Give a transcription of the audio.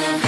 wanna